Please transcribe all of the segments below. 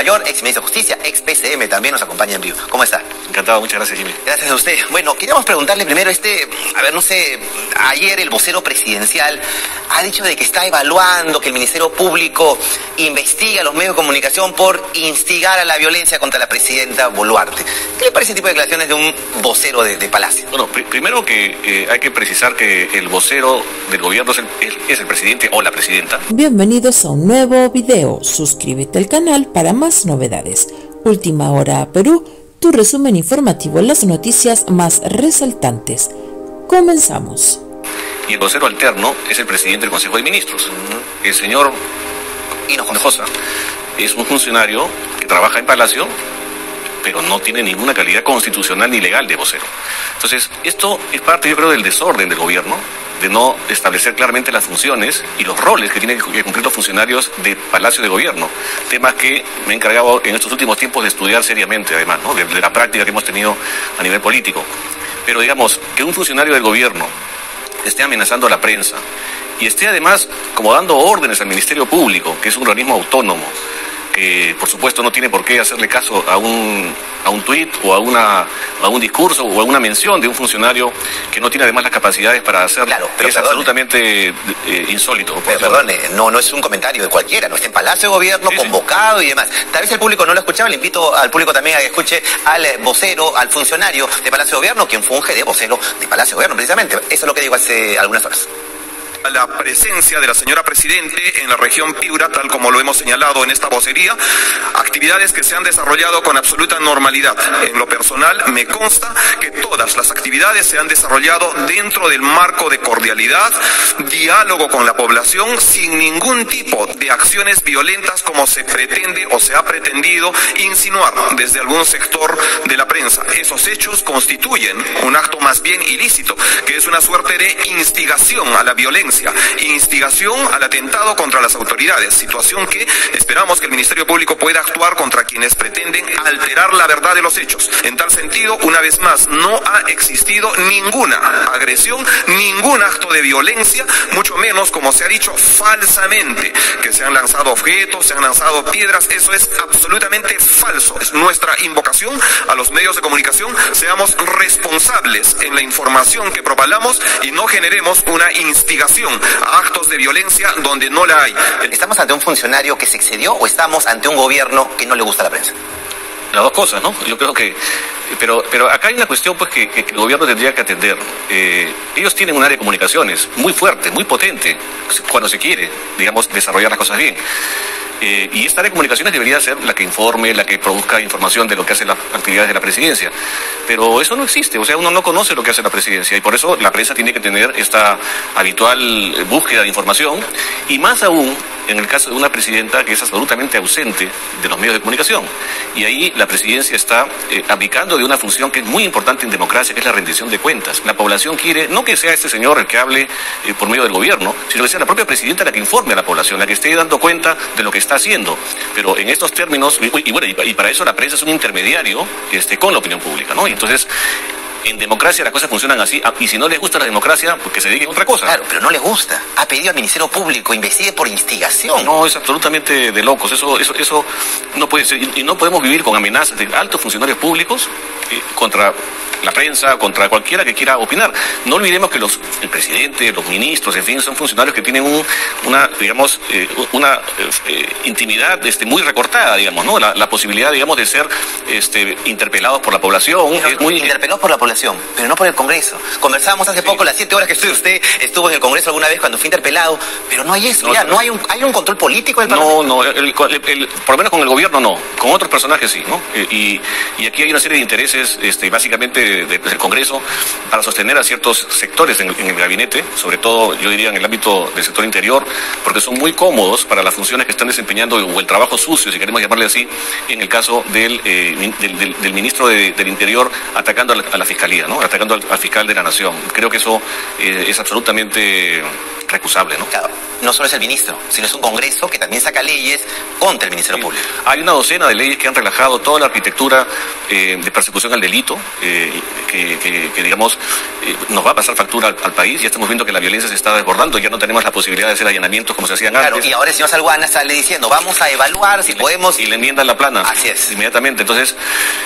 mayor, ex ministro de Justicia, ex PCM, también nos acompaña en vivo. ¿Cómo está? Encantado, muchas gracias, Jimmy. Gracias a usted. Bueno, queríamos preguntarle primero este, a ver, no sé, ayer el vocero presidencial ha dicho de que está evaluando que el Ministerio Público investiga a los medios de comunicación por instigar a la violencia contra la presidenta Boluarte. ¿Qué le parece ese tipo de declaraciones de un vocero de, Palacio? Bueno, primero que eh, hay que precisar que el vocero del gobierno es el, es el presidente o la presidenta. Bienvenidos a un nuevo video. Suscríbete al canal para más novedades. Última hora Perú, tu resumen informativo en las noticias más resaltantes. Comenzamos. Y el vocero alterno es el presidente del Consejo de Ministros. El señor Hinojosa es un funcionario que trabaja en Palacio, pero no tiene ninguna calidad constitucional ni legal de vocero. Entonces, esto es parte, yo creo, del desorden del gobierno, de no establecer claramente las funciones y los roles que tienen que cumplir los funcionarios de Palacio de Gobierno. Temas que me he encargado en estos últimos tiempos de estudiar seriamente, además, ¿no? de, la práctica que hemos tenido a nivel político. Pero digamos, que un funcionario del gobierno esté amenazando a la prensa y esté además como dando órdenes al Ministerio Público, que es un organismo autónomo, que por supuesto no tiene por qué hacerle caso a un, a un tuit o a, una, a un discurso o a una mención de un funcionario que no tiene además las capacidades para hacerlo. Claro, pero es absolutamente eh, insólito. Pero perdone, no, no es un comentario de cualquiera, no está en Palacio de Gobierno, convocado y demás. Tal vez el público no lo escuchaba, le invito al público también a que escuche al vocero, al funcionario de Palacio de Gobierno, quien funge de vocero de Palacio de Gobierno, precisamente. Eso es lo que digo hace algunas horas la presencia de la señora Presidente en la región Piura, tal como lo hemos señalado en esta vocería, actividades que se han desarrollado con absoluta normalidad. En lo personal, me consta que todas las actividades se han desarrollado dentro del marco de cordialidad, diálogo con la población, sin ningún tipo de acciones violentas como se pretende o se ha pretendido insinuar desde algún sector de la prensa. Esos hechos constituyen un acto más bien ilícito, que es una suerte de instigación a la violencia instigación al atentado contra las autoridades, situación que esperamos que el Ministerio Público pueda actuar contra quienes pretenden alterar la verdad de los hechos. En tal sentido, una vez más, no ha existido ninguna agresión, ningún acto de violencia, mucho menos, como se ha dicho falsamente, que se han lanzado objetos, se han lanzado piedras, eso es absolutamente falso. Es nuestra invocación a los medios de comunicación, seamos responsables en la información que propalamos y no generemos una instigación a actos de violencia donde no la hay. ¿Estamos ante un funcionario que se excedió o estamos ante un gobierno que no le gusta la prensa? Las dos cosas, ¿no? Yo creo que... Pero, pero acá hay una cuestión pues que, el gobierno tendría que atender. Eh, ellos tienen un área de comunicaciones muy fuerte, muy potente, cuando se quiere, digamos, desarrollar las cosas bien. Eh, y esta área de comunicaciones debería ser la que informe, la que produzca información de lo que hacen las actividades de la presidencia. Pero eso no existe, o sea, uno no conoce lo que hace la presidencia y por eso la prensa tiene que tener esta habitual búsqueda de información y más aún en el caso de una presidenta que es absolutamente ausente de los medios de comunicación. Y ahí la presidencia está eh, abdicando de una función que es muy importante en democracia, que es la rendición de cuentas. La población quiere no que sea este señor el que hable eh, por medio del gobierno, sino que sea la propia presidenta la que informe a la población, la que esté dando cuenta de lo que está haciendo. Pero en estos términos, y, bueno, y, para eso la prensa es un intermediario este, con la opinión pública, ¿no? Y entonces en democracia las cosas funcionan así. Ah, y si no les gusta la democracia, pues que se dediquen a otra cosa. Claro, pero no les gusta. Ha pedido al Ministerio Público investigue por instigación. No, es absolutamente de locos. Eso, eso, eso no puede ser. Y no podemos vivir con amenazas de altos funcionarios públicos eh, contra la prensa, contra cualquiera que quiera opinar. No olvidemos que los, el presidente, los ministros, en fin, son funcionarios que tienen una, digamos, eh, una eh, intimidad este, muy recortada, digamos, ¿no? La, posibilidad, digamos, de ser este, interpelados por la población. es muy... Interpelados por la población, pero no por el Congreso. Conversábamos hace poco, las siete horas que estuvo usted, estuvo en el Congreso alguna vez cuando fue interpelado, pero no hay eso, no, ya, no hay un, hay un control político del No, no, por lo menos con el gobierno no, con otros personajes sí, ¿no? Y, y aquí hay una serie de intereses, este, básicamente del Congreso para sostener a ciertos sectores en, el gabinete, sobre todo yo diría en el ámbito del sector interior, porque son muy cómodos para las funciones que están desempeñando o el trabajo sucio, si queremos llamarle así, en el caso del, eh, del, ministro del Interior atacando a la, Fiscalía, ¿no? atacando al, fiscal de la Nación. Creo que eso eh, es absolutamente recusable. ¿no? Claro, no solo es el ministro, sino es un Congreso que también saca leyes contra el Ministerio Público. Hay una docena de leyes que han relajado toda la arquitectura eh, de persecución al delito, eh, que, digamos nos va a pasar factura al, país. Ya estamos viendo que la violencia se está desbordando, ya no tenemos la posibilidad de hacer allanamientos como se hacían claro, antes. Y ahora el señor Salguana sale diciendo, vamos a evaluar si podemos... Y le enmiendan la plana. Así es. Inmediatamente. Entonces,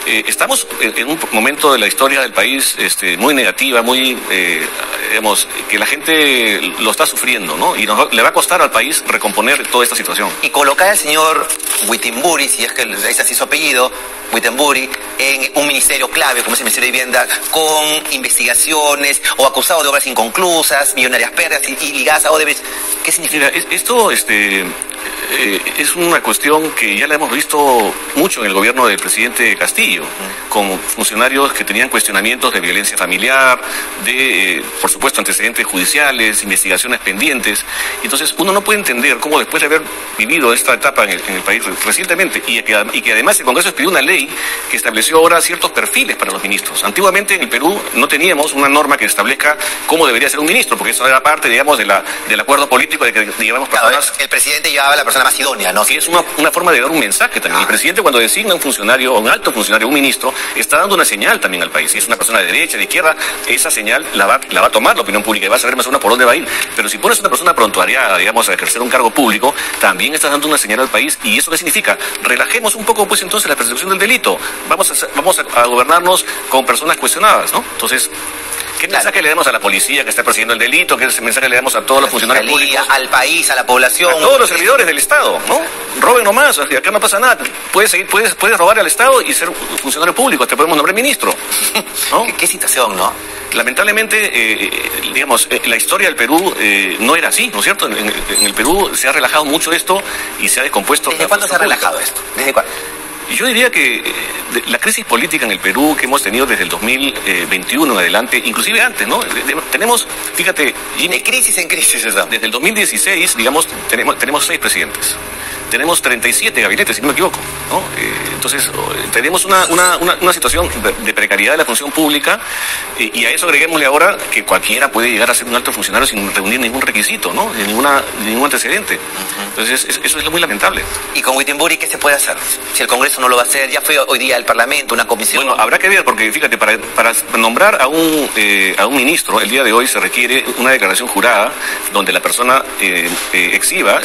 eh, estamos en un momento de la historia del país este, muy negativa, muy, eh, digamos, que la gente lo está sufriendo, ¿no? Y le va a costar al país recomponer toda esta situación. Y colocar al señor Wittenbury, si es que es así su apellido, Wittenbury, en un ministerio clave como es el Ministerio de Vivienda, con investigaciones o acusado de obras inconclusas, millonarias pérdidas y, ligadas a Odebrecht. ¿Qué significa? esto este, eh, es una cuestión que ya la hemos visto mucho en el gobierno del presidente Castillo, con funcionarios que tenían cuestionamientos de violencia familiar, de, eh, por supuesto, antecedentes judiciales, investigaciones pendientes. Entonces, uno no puede entender cómo después de haber vivido esta etapa en el, país recientemente y que, y que además el Congreso expidió una ley que estableció ahora ciertos perfiles para los ministros. Antiguamente en el Perú no teníamos una norma que establezca cómo debería ser un ministro, porque eso era parte, digamos, de la, del acuerdo político de que digamos personas... el presidente llevaba la persona más idónea, ¿no? Sí, es una, una forma de dar un mensaje también. El presidente cuando designa un funcionario, un alto funcionario, un ministro, está dando una señal también al país. Si es una persona de derecha, de izquierda, esa señal la va, la va a tomar la opinión pública y va a saber más o menos por dónde va a ir. Pero si pones una persona prontuariada, digamos, a ejercer un cargo público, también estás dando una señal al país. ¿Y eso qué significa? Relajemos un poco, pues entonces, la percepción del delito. Vamos a, vamos a gobernarnos con personas cuestionadas, ¿no? Entonces, ¿Qué mensaje le damos a la policía que está persiguiendo el delito? ¿Qué mensaje le damos a todos los funcionarios públicos? Al país, a la población. A todos los servidores del Estado, ¿no? Roben nomás, acá no pasa nada. Puedes, seguir, puedes, puedes robar al Estado y ser funcionario público, te podemos nombrar ministro. ¿no? ¿Qué, situación, no? Lamentablemente, eh, eh, digamos, eh, la historia del Perú no era así, ¿no es cierto? En, el Perú se ha relajado mucho esto y se ha descompuesto. ¿Desde cuándo se ha relajado esto? ¿Desde cuándo? Yo diría que eh, la crisis política en el Perú que hemos tenido desde el 2021 en adelante, inclusive antes, ¿no? Tenemos, fíjate, de crisis en crisis, Desde el 2016, digamos, tenemos, tenemos seis presidentes tenemos 37 gabinetes, si no me equivoco. ¿No? Eh, entonces, tenemos una, una, una, situación de, precariedad de la función pública y a eso agreguémosle ahora que cualquiera puede llegar a ser un alto funcionario sin reunir ningún requisito, ¿no? ninguna, ningún antecedente. Entonces, eso es muy lamentable. ¿Y con Wittenbury qué se puede hacer? Si el Congreso no lo va a hacer, ya fue hoy día el Parlamento, una comisión. Bueno, habrá que ver, porque fíjate, para, para nombrar a un, eh, a un ministro, el día de hoy se requiere una declaración jurada donde la persona eh, exhiba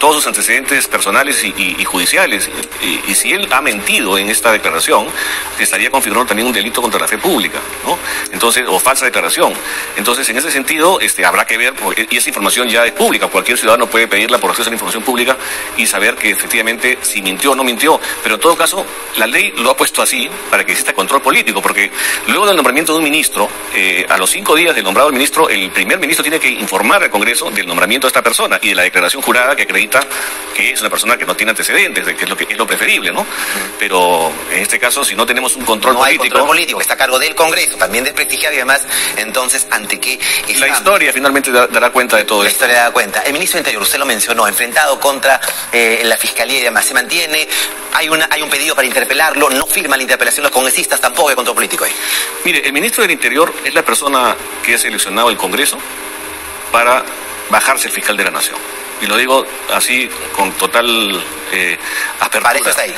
todos sus antecedentes personales personales y, judiciales. Y, si él ha mentido en esta declaración, estaría configurando también un delito contra la fe pública, ¿no? Entonces, o falsa declaración. Entonces, en ese sentido, este, habrá que ver, y esa información ya es pública, cualquier ciudadano puede pedirla por acceso a la información pública y saber que efectivamente si mintió o no mintió. Pero en todo caso, la ley lo ha puesto así para que exista control político, porque luego del nombramiento de un ministro, eh, a los cinco días del nombrado el ministro, el primer ministro tiene que informar al Congreso del nombramiento de esta persona y de la declaración jurada que acredita que es una persona que no tiene antecedentes, que es lo que es lo ¿no? Pero en este caso, si no tenemos un control no político. Hay control político, está a cargo del Congreso, también desprestigiado y además, entonces, ¿ante qué La historia finalmente dará cuenta de todo esto. La historia dará cuenta. El ministro de Interior, usted lo mencionó, enfrentado contra eh, la Fiscalía y demás, se mantiene, hay, una, hay un pedido para interpelarlo, no firma la interpelación los congresistas, tampoco hay control político ahí. Mire, el ministro del Interior es la persona que ha seleccionado el Congreso para bajarse el fiscal de la Nación y lo digo así con total eh, apertura. está ahí.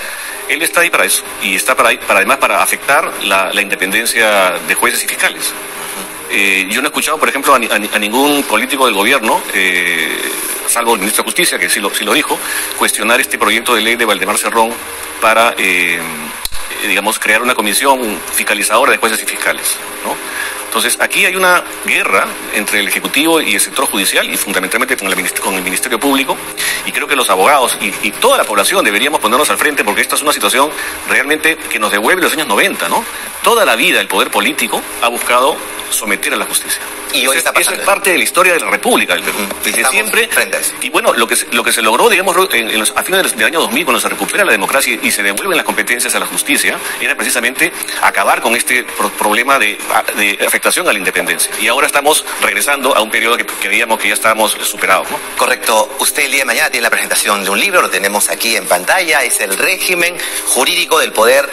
Él está ahí para eso y está para, ahí, para además para afectar la, independencia de jueces y fiscales. Eh, yo no he escuchado, por ejemplo, a, ningún político del gobierno, eh, salvo el ministro de Justicia, que sí lo, sí lo dijo, cuestionar este proyecto de ley de Valdemar Cerrón para, eh, digamos, crear una comisión fiscalizadora de jueces y fiscales. ¿no? Entonces, aquí hay una guerra entre el Ejecutivo y el sector judicial y fundamentalmente con el, con el Ministerio Público. Y creo que los abogados y, toda la población deberíamos ponernos al frente porque esta es una situación realmente que nos devuelve los años 90, ¿no? Toda la vida el poder político ha buscado someter a la justicia. Y hoy está Eso es parte de la historia de la República del Perú. Desde siempre. Y bueno, lo que, se, lo que se logró, digamos, en, los, a finales del año 2000, cuando se recupera la democracia y se devuelven las competencias a la justicia, era precisamente acabar con este problema de, de afectación a la independencia. Y ahora estamos regresando a un periodo que creíamos que ya estábamos superados. ¿no? Correcto. Usted el día de mañana tiene la presentación de un libro, lo tenemos aquí en pantalla, es el régimen jurídico del poder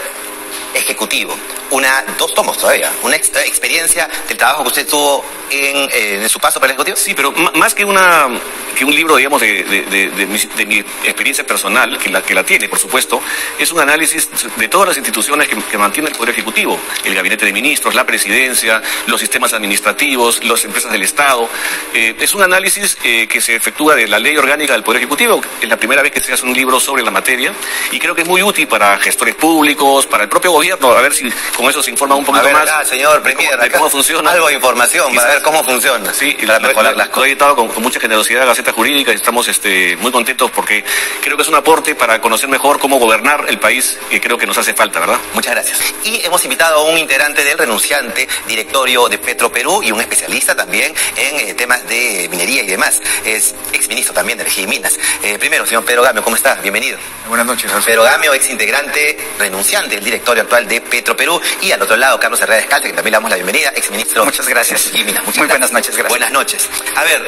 ejecutivo. una, dos tomos todavía, una experiencia del trabajo que usted tuvo en, en su paso por el Ejecutivo. Sí, pero más que una que un libro, digamos, de, de, mi, experiencia personal, que la, que la tiene, por supuesto, es un análisis de todas las instituciones que, que mantiene el Poder Ejecutivo, el Gabinete de Ministros, la Presidencia, los sistemas administrativos, las empresas del Estado. Eh, es un análisis eh, que se efectúa de la ley orgánica del Poder Ejecutivo, es la primera vez que se hace un libro sobre la materia, y creo que es muy útil para gestores públicos, para el propio gobierno, a ver si con eso se informa un poquito más. señor Premier, de cómo, funciona. Algo de información, para ver cómo funciona. Sí, y para mejorar las cosas. Editado con, con mucha generosidad Gaceta Jurídica y estamos este, muy contentos porque creo que es un aporte para conocer mejor cómo gobernar el país que creo que nos hace falta, ¿verdad? Muchas gracias. Y hemos invitado a un integrante del renunciante directorio de Petro Perú y un especialista también en eh, temas de minería y demás. Es exministro también de Energía y Minas. Eh, primero, señor Pedro Gamio, ¿cómo está? Bienvenido. Buenas noches. Pedro Gamio, ex integrante renunciante del directorio actual de Petro Perú. Y al otro lado, Carlos Herrera Escalte, que también le damos la bienvenida, exministro. Muchas gracias. Y Minas. Muchas Muy buenas noches, gracias. Buenas noches. A ver,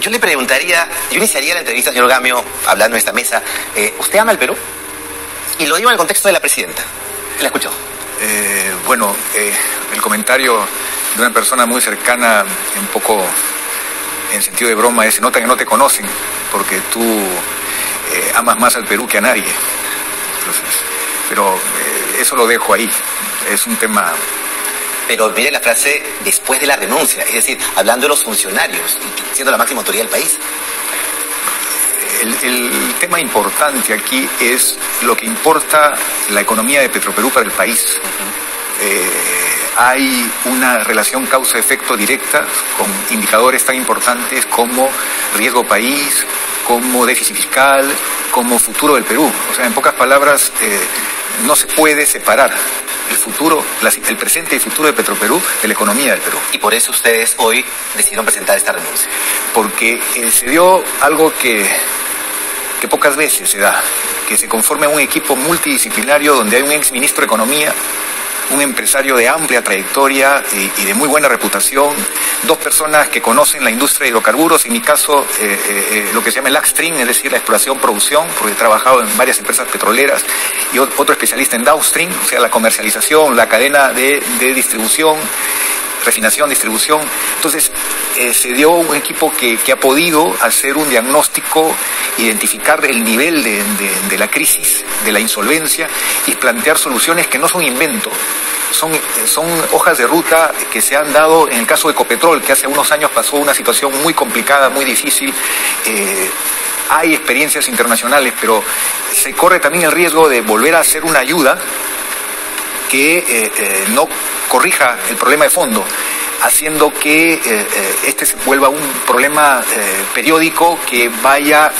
yo le preguntaría, yo iniciaría la entrevista, señor Gamio, hablando en esta mesa. Eh, ¿Usted ama el Perú? Y lo digo en el contexto de la presidenta. La escuchó. Eh, bueno, eh, el comentario de una persona muy cercana, un poco en sentido de broma, es, nota que no te conocen, porque tú amas más al Perú que a nadie. pero eso lo dejo ahí. Es un tema pero mire la frase después de la renuncia, es decir, hablando de los funcionarios, siendo la máxima autoridad del país. El, tema importante aquí es lo que importa la economía de Petroperú para el país. Eh, hay una relación causa-efecto directa con indicadores tan importantes como riesgo país, como déficit fiscal, como futuro del Perú. O sea, en pocas palabras, eh, no se puede separar el futuro, el presente y futuro de Petroperú de la economía del Perú. Y por eso ustedes hoy decidieron presentar esta renuncia. Porque eh, se dio algo que, que pocas veces se da, que se conforme un equipo multidisciplinario donde hay un ex ministro de Economía, un empresario de amplia trayectoria y, de muy buena reputación, dos personas que conocen la industria de hidrocarburos, en mi caso eh, eh, eh, lo que se llama el upstream, es decir, la exploración-producción, porque he trabajado en varias empresas petroleras, y otro especialista en downstream, o sea, la comercialización, la cadena de, distribución, refinación, distribución. Entonces, se dio un equipo que, ha podido hacer un diagnóstico, identificar el nivel de, la crisis, de la insolvencia y plantear soluciones que no son invento, son, son hojas de ruta que se han dado en el caso de Ecopetrol, que hace unos años pasó una situación muy complicada, muy difícil. Eh, hay experiencias internacionales, pero se corre también el riesgo de volver a hacer una ayuda que eh, eh, no corrija el problema de fondo haciendo que este se vuelva un problema periódico que vaya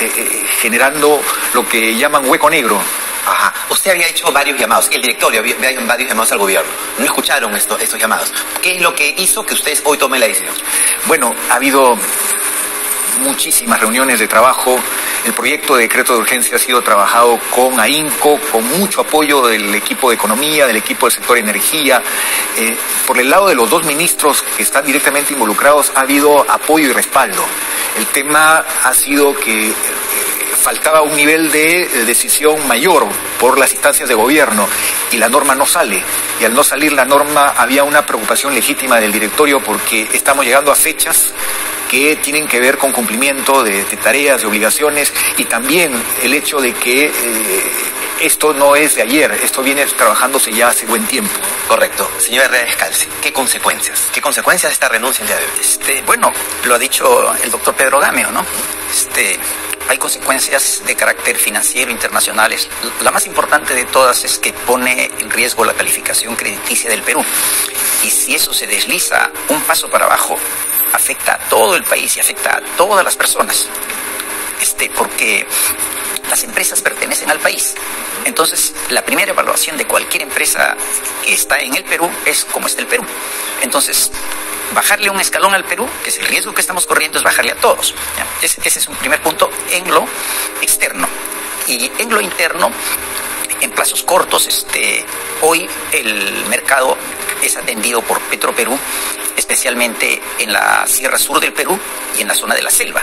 generando lo que llaman hueco negro Ajá. Usted había hecho varios llamados, el directorio había hecho varios llamados al gobierno. No escucharon esto, estos llamados. ¿Qué es lo que hizo que ustedes hoy tomen la decisión? Bueno, ha habido muchísimas reuniones de trabajo. El proyecto de decreto de urgencia ha sido trabajado con AINCO, con mucho apoyo del equipo de economía, del equipo del sector energía. Eh, por el lado de los dos ministros que están directamente involucrados ha habido apoyo y respaldo. El tema ha sido que faltaba un nivel de decisión mayor por las instancias de gobierno y la norma no sale. Y al no salir la norma había una preocupación legítima del directorio porque estamos llegando a fechas que tienen que ver con cumplimiento de, tareas, de obligaciones y también el hecho de que eh, esto no es de ayer, esto viene trabajándose ya hace buen tiempo. Correcto. Señor Herrera Descalce, ¿qué consecuencias? ¿Qué consecuencias esta renuncia de hoy? Este, bueno, lo ha dicho el doctor Pedro Gamio, ¿no? Este, hay consecuencias de carácter financiero internacionales. La más importante de todas es que pone en riesgo la calificación crediticia del Perú. Y si eso se desliza un paso para abajo, afecta a todo el país y afecta a todas las personas. Este, porque las empresas pertenecen al país. Entonces, la primera evaluación de cualquier empresa que está en el Perú es cómo está el Perú. Entonces, bajarle un escalón al Perú, que es el riesgo que estamos corriendo, es bajarle a todos. Ese, es un primer punto en lo externo. Y en lo interno, en plazos cortos, este, hoy el mercado es atendido por Petroperú, especialmente en la Sierra Sur del Perú y en la zona de la selva.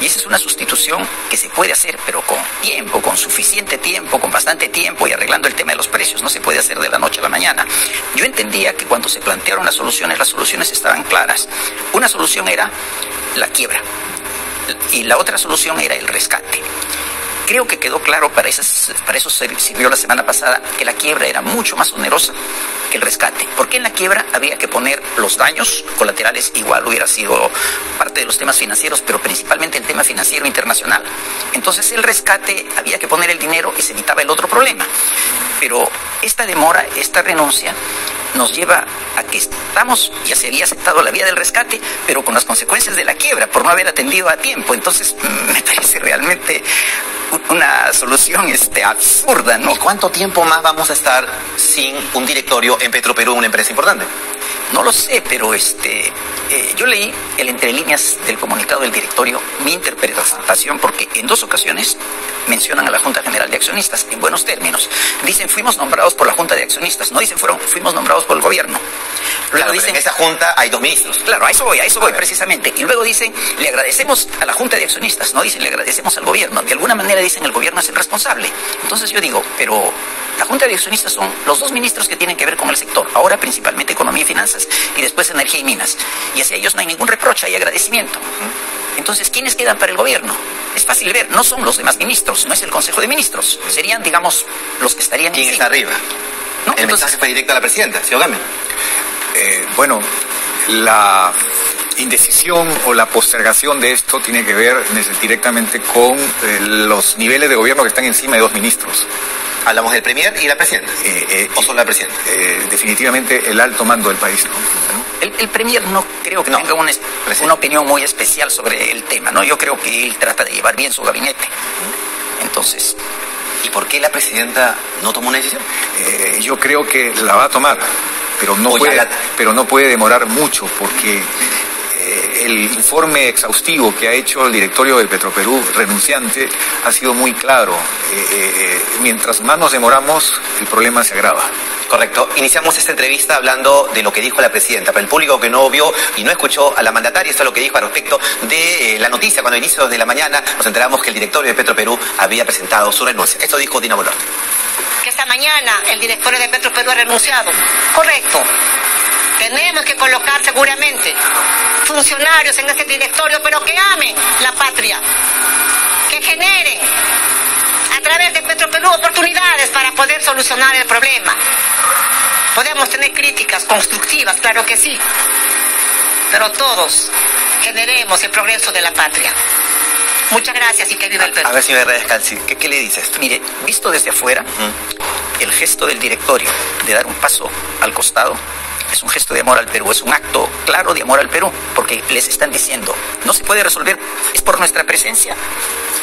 Y esa es una sustitución que se puede hacer, pero con tiempo, con suficiente tiempo, con bastante tiempo y arreglando el tema de los precios. No se puede hacer de la noche a la mañana. Yo entendía que cuando se plantearon las soluciones, las soluciones estaban claras. Una solución era la quiebra y la otra solución era el rescate. Creo que quedó claro, para, esas, para eso sirvió la semana pasada, que la quiebra era mucho más onerosa que el rescate. Porque en la quiebra había que poner los daños colaterales, igual hubiera sido parte de los temas financieros, pero principalmente el tema financiero internacional. Entonces el rescate había que poner el dinero y se evitaba el otro problema. Pero esta demora, esta renuncia, nos lleva a que estamos, ya se había aceptado la vía del rescate, pero con las consecuencias de la quiebra por no haber atendido a tiempo. Entonces me parece realmente una solución este, absurda, ¿no? ¿Y cuánto tiempo más vamos a estar sin un directorio en Petroperú, una empresa importante? No lo sé, pero este, eh, yo leí el entre líneas del comunicado del directorio, mi interpretación, porque en dos ocasiones mencionan a la Junta General de Accionistas en buenos términos. Dicen fuimos nombrados por la Junta de Accionistas, no dicen fueron, fuimos nombrados por el gobierno. Luego dicen, en esa junta hay dos ministros. Claro, a eso voy, a eso voy precisamente. Y luego dicen, le agradecemos a la Junta de Accionistas, no dicen, le agradecemos al gobierno. De alguna manera dicen, el gobierno es el responsable. Entonces yo digo, pero la Junta de Accionistas son los dos ministros que tienen que ver con el sector, ahora principalmente Economía y Finanzas y después Energía y Minas. Y hacia ellos no hay ningún reproche, hay agradecimiento. Entonces, ¿quiénes quedan para el gobierno? Es fácil ver, no son los demás ministros, no es el Consejo de Ministros, serían, digamos, los que estarían ¿Quién está arriba? ¿No? El mensaje fue directo a la presidenta, señor Game. Eh, bueno, la indecisión o la postergación de esto tiene que ver directamente con eh, los niveles de gobierno que están encima de dos ministros. Hablamos del Premier y la Presidenta. Eh, eh, ¿O solo la Presidenta? definitivamente el alto mando del país. El, Premier no creo que tenga una, una, opinión muy especial sobre el tema, ¿no? Yo creo que él trata de llevar bien su gabinete. Entonces... ¿Y por qué la Presidenta no tomó una decisión? yo creo que la va a tomar pero no, puede, pero no puede demorar mucho porque el informe exhaustivo que ha hecho el directorio de Petroperú renunciante ha sido muy claro. Eh, eh, mientras más nos demoramos, el problema se agrava. Correcto. Iniciamos esta entrevista hablando de lo que dijo la presidenta. Para el público que no vio y no escuchó a la mandataria, esto es lo que dijo al respecto de eh, la noticia. Cuando a inicios de la mañana nos enteramos que el directorio de Petroperú había presentado su renuncia. Esto dijo Dina Bolor. Que esta mañana el directorio de Petroperú ha renunciado. Correcto. Tenemos que colocar seguramente funcionarios en ese directorio, pero que amen la patria, que generen través de Perú oportunidades para poder solucionar el problema. Podemos tener críticas constructivas, claro que sí, pero todos generemos el progreso de la patria. Muchas gracias y que viva el Perú. A ver, señor Reyes Calci, ¿qué, ¿qué, le dices? Mire, visto desde afuera, el gesto del directorio de dar un paso al costado es un gesto de amor al Perú, es un acto claro de amor al Perú, porque les están diciendo, no se puede resolver, es por nuestra presencia,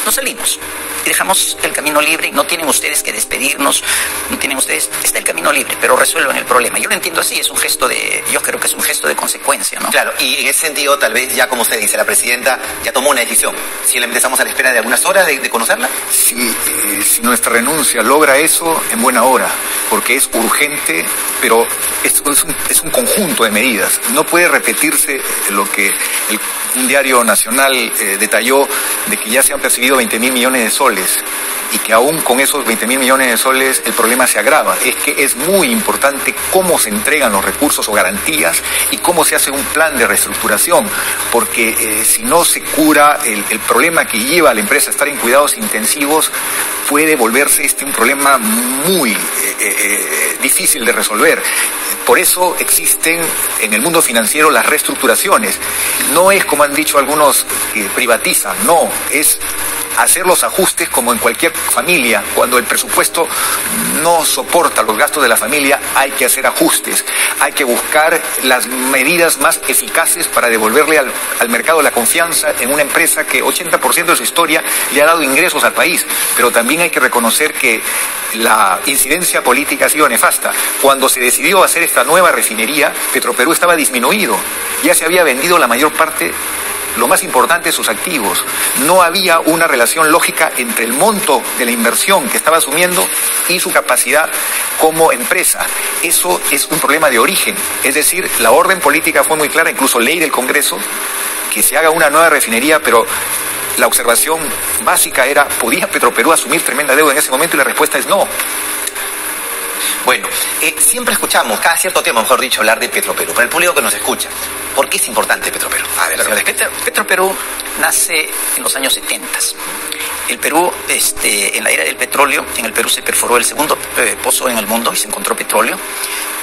no salimos dejamos el camino libre, no tienen ustedes que despedirnos, no tienen ustedes, está el camino libre, pero resuelvan el problema. Yo lo entiendo así, es un gesto de, yo creo que es un gesto de consecuencia, ¿no? Claro, y en ese sentido, tal vez ya como usted dice, la presidenta ya tomó una decisión. Si le empezamos a la espera de algunas horas de, conocerla. Si, eh, si nuestra renuncia logra eso, en buena hora, porque es urgente, pero es, es, un, es un conjunto de medidas. No puede repetirse lo que el un diario nacional eh, detalló de que ya se han percibido 20 mil millones de soles y que aún con esos 20 mil millones de soles el problema se agrava. Es que es muy importante cómo se entregan los recursos o garantías y cómo se hace un plan de reestructuración, porque eh, si no se cura el, problema que lleva a la empresa a estar en cuidados intensivos, puede volverse este un problema muy eh, difícil de resolver. Por eso existen en el mundo financiero las reestructuraciones. No es como han dicho algunos que privatizan, no, es hacer los ajustes como en cualquier familia. Cuando el presupuesto no soporta los gastos de la familia, hay que hacer ajustes. Hay que buscar las medidas más eficaces para devolverle al, al mercado la confianza en una empresa que 80% de su historia le ha dado ingresos al país. Pero también hay que reconocer que la incidencia política ha sido nefasta. Cuando se decidió hacer esta nueva refinería, Petroperú estaba disminuido. Ya se había vendido la mayor parte lo más importante sus activos. No había una relación lógica entre el monto de la inversión que estaba asumiendo y su capacidad como empresa. Eso es un problema de origen. Es decir, la orden política fue muy clara, incluso ley del Congreso, que se haga una nueva refinería, pero la observación básica era, ¿podía Petroperú asumir tremenda deuda en ese momento? Y la respuesta es no. Bueno, eh, siempre escuchamos, cada cierto tiempo, mejor dicho, hablar de Petroperú. Para el público que nos escucha, ¿por qué es importante Petroperú? A ver, Petro, Petroperú nace en los años 70. El Perú, este, en la era del petróleo, en el Perú se perforó el segundo eh, pozo en el mundo y se encontró petróleo.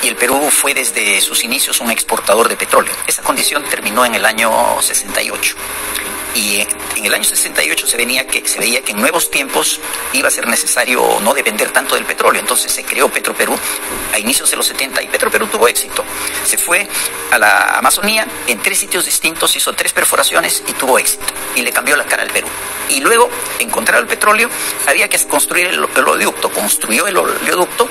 Y el Perú fue desde sus inicios un exportador de petróleo. Esa condición terminó en el año 68 y en el año 68 se, venía que, se veía que en nuevos tiempos iba a ser necesario no depender tanto del petróleo. Entonces se creó Petroperú a inicios de los 70 y Petroperú tuvo éxito. Se fue a la Amazonía, en tres sitios distintos hizo tres perforaciones y tuvo éxito. Y le cambió la cara al Perú. Y luego, encontrar el petróleo, había que construir el, oleoducto. Construyó el oleoducto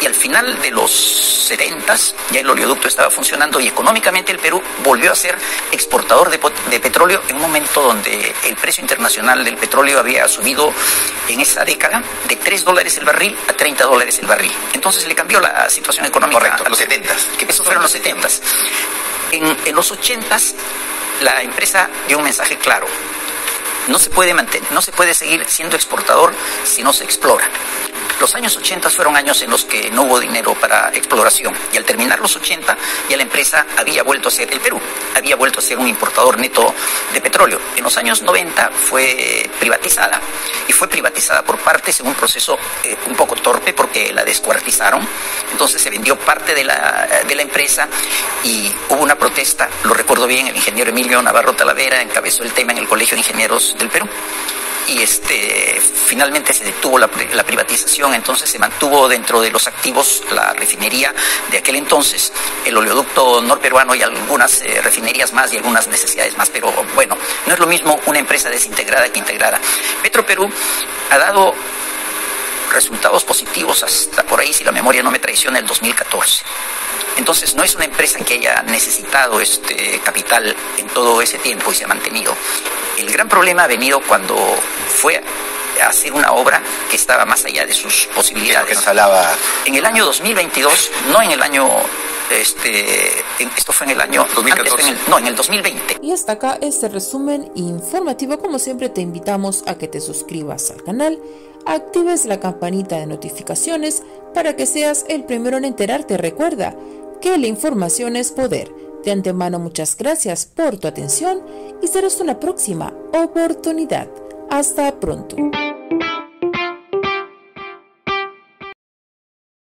y al final de los 70 ya el oleoducto estaba funcionando y económicamente el Perú volvió a ser exportador de, de petróleo en un momento donde el precio internacional del petróleo había subido en esa década de 3 dólares el barril a 30 dólares el barril. Entonces le cambió la situación económica. Correcto, a los 70. Que esos fueron los 70. En, en los 80 la empresa dio un mensaje claro. No se puede mantener, no se puede seguir siendo exportador si no se explora. Los años 80 fueron años en los que no hubo dinero para exploración y al terminar los 80 ya la empresa había vuelto a ser el Perú, había vuelto a ser un importador neto de petróleo. En los años 90 fue privatizada y fue privatizada por partes en un proceso eh, un poco torpe porque la descuartizaron. Entonces se vendió parte de la, de la empresa y hubo una protesta, lo recuerdo bien, el ingeniero Emilio Navarro Talavera encabezó el tema en el Colegio de Ingenieros del Perú y este finalmente se detuvo la, privatización, entonces se mantuvo dentro de los activos la refinería de aquel entonces, el oleoducto norperuano y algunas eh, refinerías más y algunas necesidades más, pero bueno, no es lo mismo una empresa desintegrada que integrada. Petroperú ha dado resultados positivos hasta por ahí, si la memoria no me traiciona, el 2014. Entonces no es una empresa que haya necesitado este capital en todo ese tiempo y se ha mantenido. El gran problema ha venido cuando fue a hacer una obra que estaba más allá de sus posibilidades. Que nos hablaba. En el año 2022, no en el año este, esto fue en el año 2014. no, en el 2020. Y hasta acá este resumen informativo. Como siempre, te invitamos a que te suscribas al canal, actives la campanita de notificaciones para que seas el primero en enterarte. Recuerda que la información es poder. De antemano, muchas gracias por tu atención y será hasta una próxima oportunidad. Hasta pronto.